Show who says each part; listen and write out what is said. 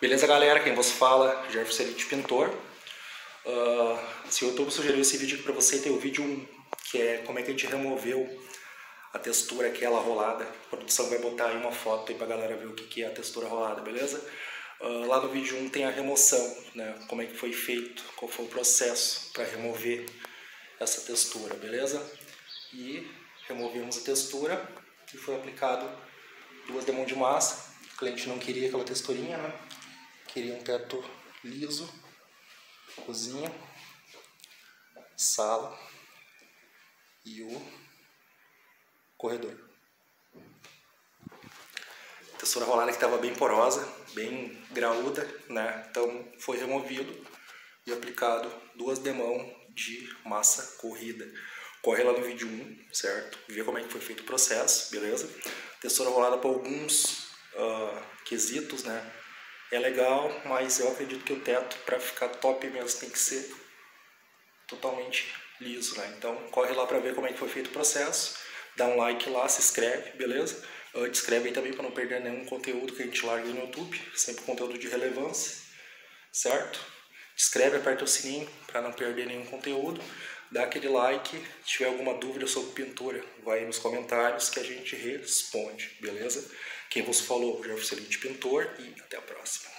Speaker 1: Beleza, galera? Quem vos fala, Jefferson Elite Pintor. Uh, se o YouTube sugeriu esse vídeo pra você, tem o vídeo 1, que é como é que a gente removeu a textura aquela rolada. A produção vai botar aí uma foto aí pra galera ver o que é a textura rolada, beleza? Uh, lá no vídeo 1 tem a remoção, né? Como é que foi feito, qual foi o processo para remover essa textura, beleza? E removemos a textura e foi aplicado duas demãos de massa. O cliente não queria aquela texturinha, né? Queria um teto liso, cozinha, sala e o corredor. Textura rolada que estava bem porosa, bem graúda, né? Então foi removido e aplicado duas demãos de massa corrida. Corre lá no vídeo 1, certo? Vê como é que foi feito o processo, beleza? Textura rolada para alguns uh, quesitos, né? É legal, mas eu acredito que o teto, para ficar top mesmo, tem que ser totalmente liso, né? Então, corre lá para ver como é que foi feito o processo. Dá um like lá, se inscreve, beleza? Uh, te inscreve aí também para não perder nenhum conteúdo que a gente larga no YouTube. Sempre conteúdo de relevância, certo? Te inscreve, aperta o sininho para não perder nenhum conteúdo. Dá aquele like. Se tiver alguma dúvida sobre pintura, vai nos comentários que a gente responde, beleza? Quem vos falou, Jefferson Pintor e até a próxima.